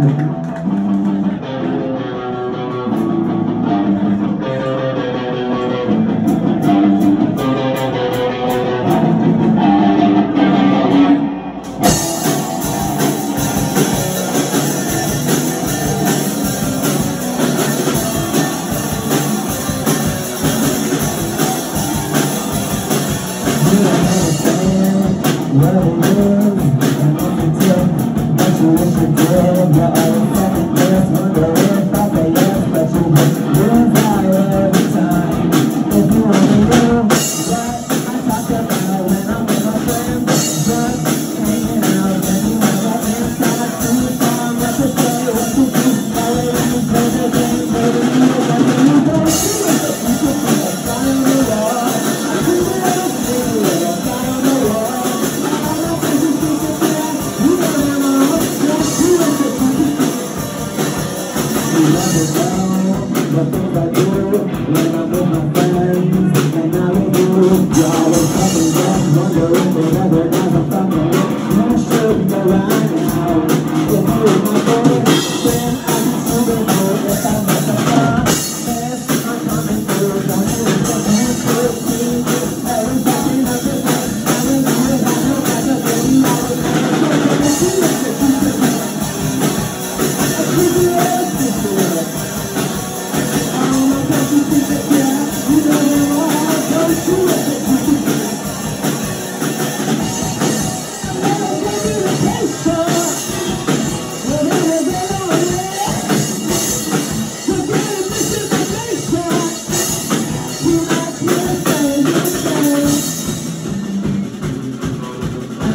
Rebel a and I can tell that's what you're Love Let me know, but I do, let me know.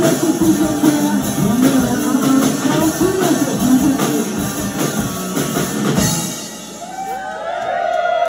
Vai com o